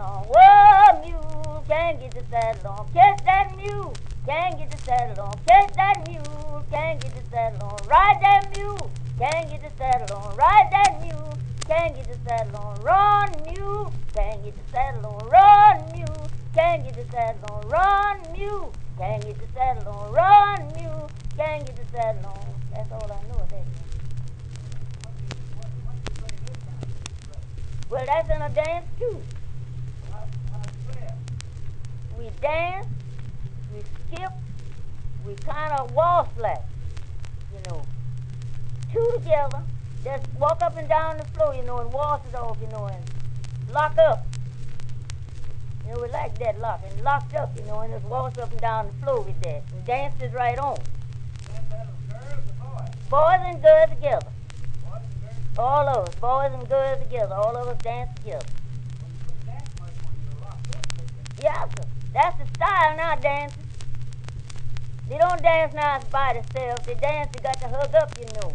on. Whoa, mule, can't get the saddle on. Catch that mule, can't get the saddle on. Catch that mule, can't get the saddle on. Ride that mule, can't get the saddle on. Ride that mule, can't get the saddle on. Run, mule, can't get the saddle on. Run, mule, can't get the saddle on. Run, mule, can't get the saddle on. Run, mule, can't get the saddle on. That's all I know of that. Well, that's in a dance too. Dance, we skip, we kind of waltz like, you know. Two together, just walk up and down the floor, you know, and waltz it off, you know, and lock up. You know, we like that lock, and locked up, you know, and just waltz up and down the floor with that, and dance it right on. Boys and girls together. All of us, boys and girls together, all of us dance together. Yeah, sir. That's the style now, dancing. They don't dance now by themselves. They dance, they got to hug up, you know.